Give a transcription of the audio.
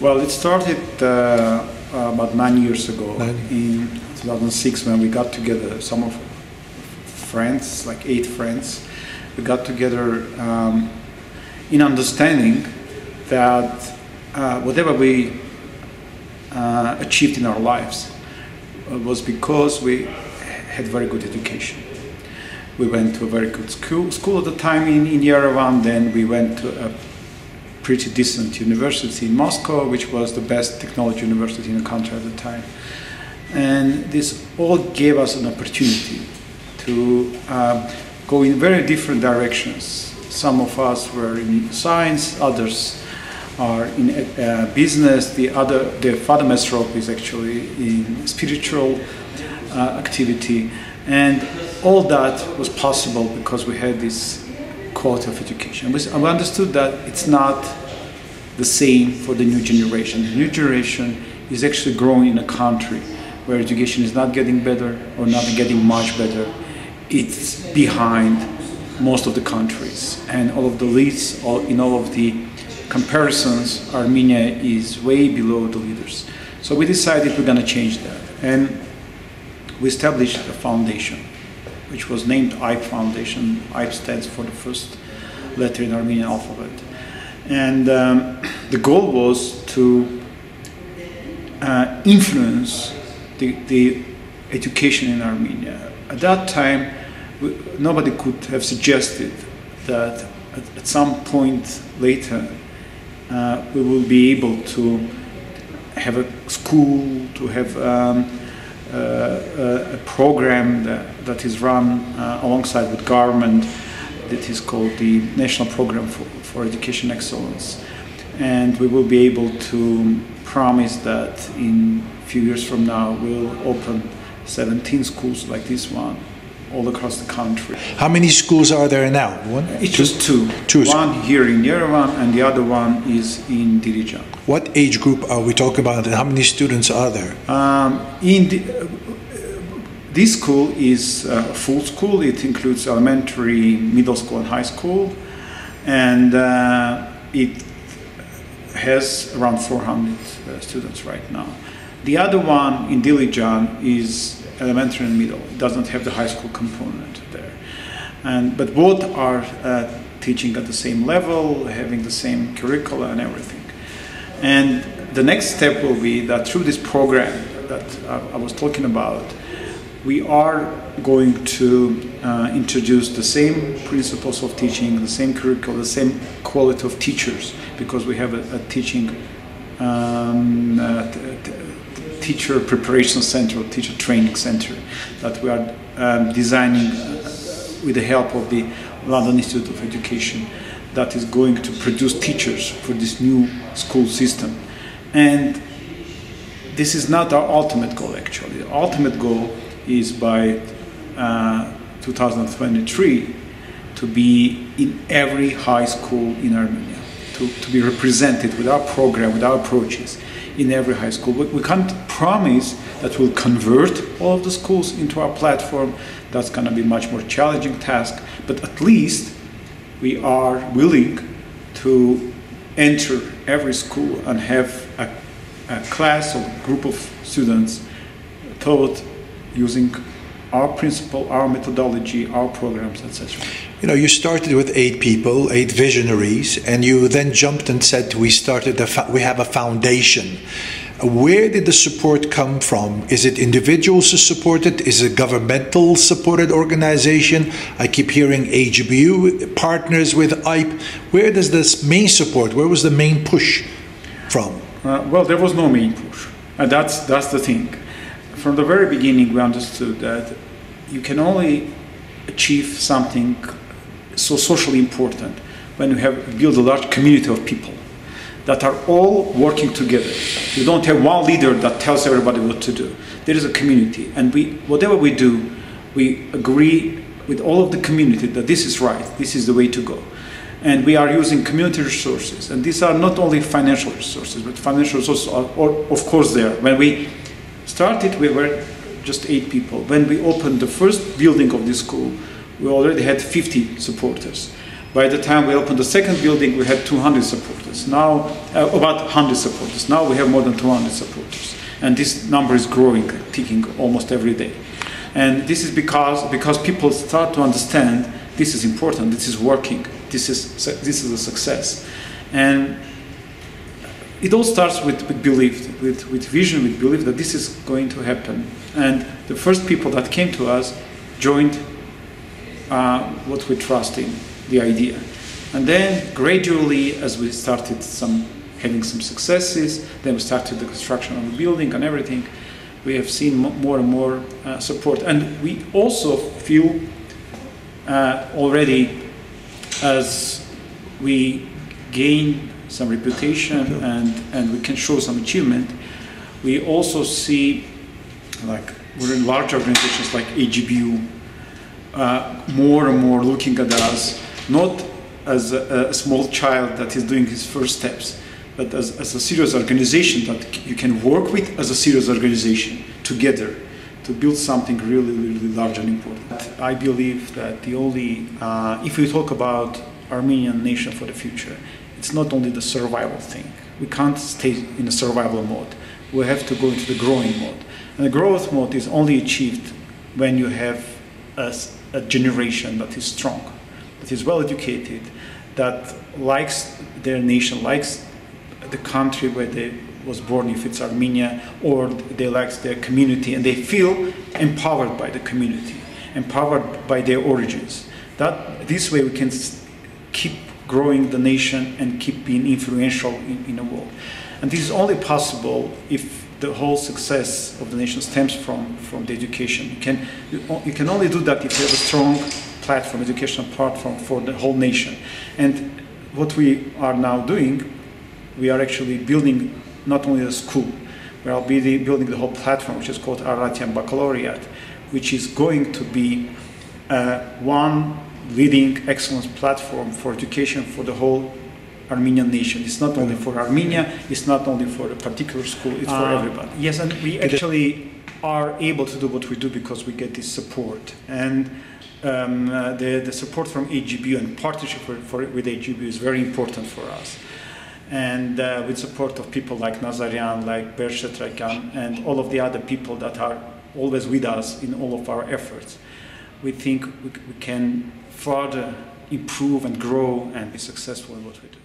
Well, it started uh, about nine years ago Nine. in 2006 when we got together, some of friends, like eight friends, we got together um, in understanding that uh, whatever we uh, achieved in our lives uh, was because we had very good education. We went to a very good school, school at the time in, in Yerevan, then we went to a pretty decent university in Moscow, which was the best technology university in the country at the time. And this all gave us an opportunity to um, go in very different directions. Some of us were in science, others are in uh, business. The other, the father Mesrop is actually in spiritual uh, activity, and all that was possible because we had this quality of education. We understood that it's not the same for the new generation. The new generation is actually growing in a country where education is not getting better or not getting much better. It's behind most of the countries, and all of the leads, all, in all of the comparisons, Armenia is way below the leaders. So we decided we're going to change that, and we established a foundation, which was named AYB Foundation. AYB stands for the first letter in Armenian alphabet, and um, the goal was to uh, influence the, the education in Armenia. At that time, we, nobody could have suggested that at, at some point later uh, we will be able to have a school, to have um, uh, a program that, that is run uh, alongside with government that is called the National Program for, for Education Excellence. And we will be able to promise that in a few years from now we'll open 17 schools like this one all across the country. How many schools are there now? One? It's just two. Two One here in Yerevan and the other one is in Dilijan. What age group are we talking about and how many students are there? Um, in the, uh, this school is a full school. It includes elementary, middle school, and high school, and uh, it has around 400 uh, students right now. The other one in Dilijan is elementary and middle. It doesn't have the high school component there, and but both are uh, teaching at the same level, having the same curricula and everything. And the next step will be that through this program that I, I was talking about, we are going to uh, introduce the same principles of teaching, the same curriculum, the same quality of teachers, because we have a, a teaching um, teacher preparation center teacher training center that we are um, designing uh, with the help of the London Institute of Education that is going to produce teachers for this new school system. And this is not our ultimate goal actually. The ultimate goal is by uh, 2023 to be in every high school in Armenia, to, to be represented with our program, with our approaches in every high school. We, we can't promise that we'll convert all of the schools into our platform. That's going to be much more challenging task, but at least we are willing to enter every school and have a, a class or group of students taught using our principle, our methodology, our programs, etc. You know, you started with eight people, eight visionaries, and you then jumped and said, "We started. We have a foundation." Where did the support come from? Is it individuals who support it? Is it governmental supported organization? I keep hearing HBU partners with AYB. Where does this main support? Where was the main push from? Uh, well, there was no main push, and that's that's the thing. From the very beginning, we understood that you can only achieve something so socially important when you have built a large community of people that are all working together. You don't have one leader that tells everybody what to do. There is a community, and we whatever we do, we agree with all of the community that this is right, this is the way to go. And we are using community resources, and these are not only financial resources, but financial resources are, are of course there. When we started, we were just eight people. When we opened the first building of this school, we already had 50 supporters. By the time we opened the second building, we had 200 supporters. Now, uh, about 100 supporters. Now we have more than 200 supporters. And this number is growing, ticking almost every day. And this is because, because people start to understand this is important, this is working, this is, this is a success. And it all starts with, with belief, with, with vision, with belief that this is going to happen. And the first people that came to us joined uh, what we trust in, the idea. And then gradually, as we started some having some successes, then we started the construction of the building and everything. We have seen more and more uh, support, and we also feel uh, already as we gain some reputation and, and we can show some achievement, we also see like we're in large organizations like AGBU uh, more and more looking at us not as a, a, small child that is doing his first steps, but as, as a serious organization that you can work with as a serious organization together to build something really, really large and important. I believe that the only, uh, if we talk about Armenian nation for the future, it's not only the survival thing. We can't stay in a survival mode. We have to go into the growing mode. And the growth mode is only achieved when you have a, a generation that is strong, that is well educated, that likes their nation, likes the country where they was born, if it's Armenia, or they like their community, and they feel empowered by the community, empowered by their origins. That this way we can keep growing the nation and keep being influential in, in the world. And this is only possible if the whole success of the nation stems from, from the education. You can, you can only do that if you have a strong platform, educational platform for the whole nation. And what we are now doing, we are actually building not only a school, we are building the whole platform, which is called Araratian Baccalaureate, which is going to be uh, one leading excellence platform for education for the whole Armenian nation. It's not only for Armenia, it's not only for a particular school, it's for uh, everybody. Yes, and we actually are able to do what we do because we get this support. And um, uh, the, the support from AGBU and partnership for, for, with AGBU is very important for us. And uh, with support of people like Nazarian, like Bershetrakan, and all of the other people that are always with us in all of our efforts, we think we, we can further improve and grow and be successful in what we do.